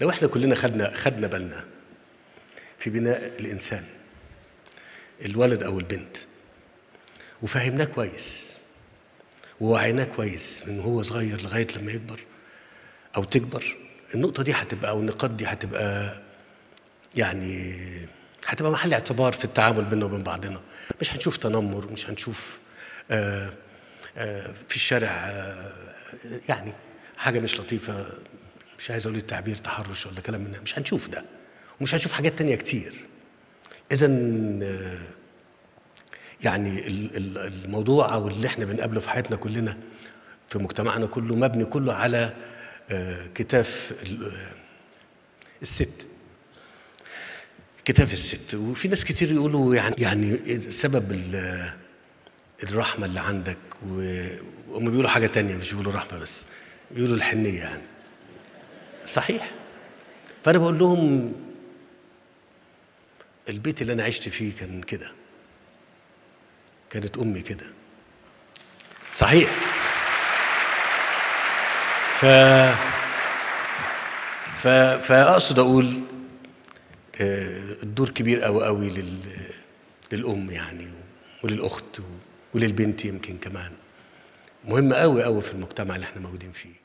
لو إحنا كلنا خدنا خدنا بالنا في بناء الإنسان الولد أو البنت وفهمناه كويس ووعيناه كويس من هو صغير لغاية لما يكبر أو تكبر النقطة دي هتبقى أو النقاط دي هتبقى يعني هتبقى محل اعتبار في التعامل بيننا وبين بعضنا. مش هنشوف تنمر مش هنشوف آه آه في الشارع آه يعني حاجة مش لطيفة مش عايز أقول التعبير تحرش ولا كلام من ده مش هنشوف ده ومش هنشوف حاجات تانية كتير. اذا يعني ال- ال- الموضوع أو اللي إحنا بنقابله في حياتنا كلنا في مجتمعنا كله مبني كله على آه، كتاف ال- الست. كتاف الست. وفي ناس كتير يقولوا يعني يعني سبب ال- الرحمة اللي عندك وهم بيقولوا حاجة تانية مش بيقولوا رحمة بس بيقولوا الحنية يعني. صحيح. فأنا بقول لهم البيت اللي أنا عشت فيه كان كده. كانت أمي كده. صحيح. ف ف فأقصد أقول آه، الدور كبير قوي قوي لل للأم يعني وللأخت وللبنت يمكن كمان. مهم قوي قوي في المجتمع اللي إحنا موجودين فيه.